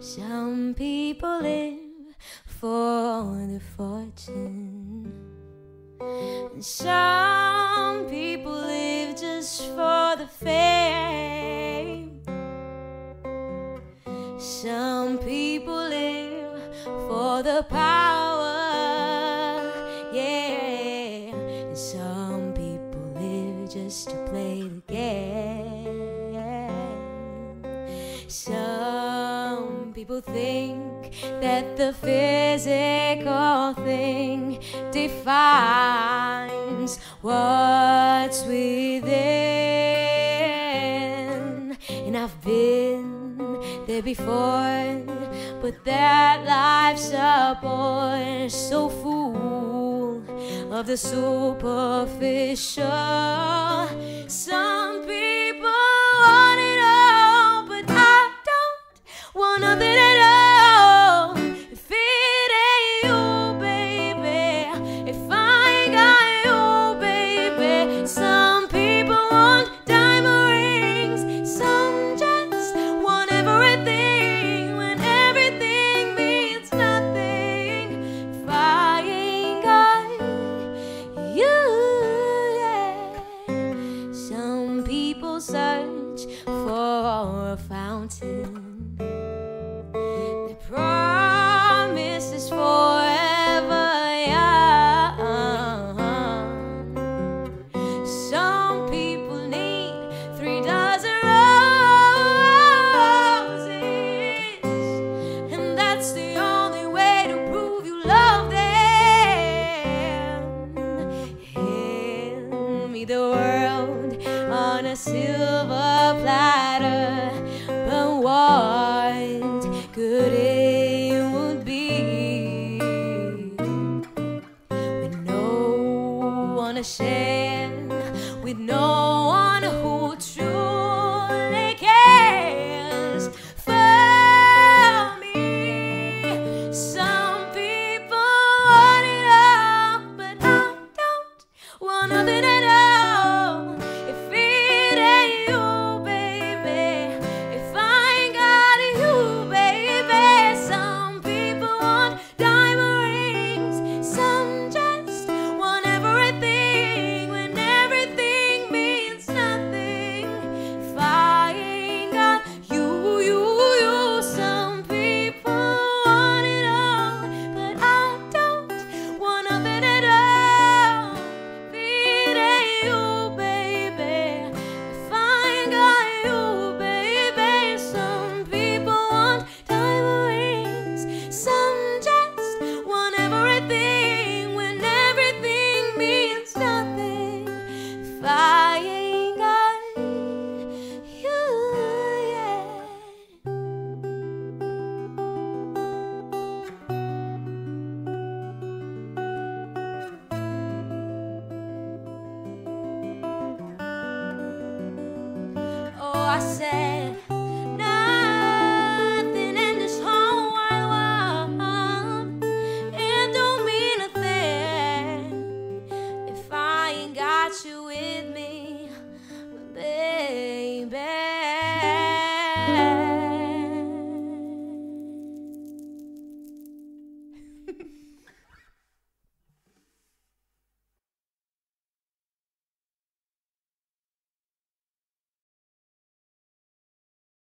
Some people live for the fortune. And some people live just for the fame. Some people live for the power. Yeah. And some people live just to play the game. Some people think that the physical thing defines what's within. And I've been there before, but that life's a bore so full of the superficial. Some a fountain. The promise is forever young. Some people need three dozen roses, and that's the only way to prove you love them. Hand me the world on a silver share, with no I said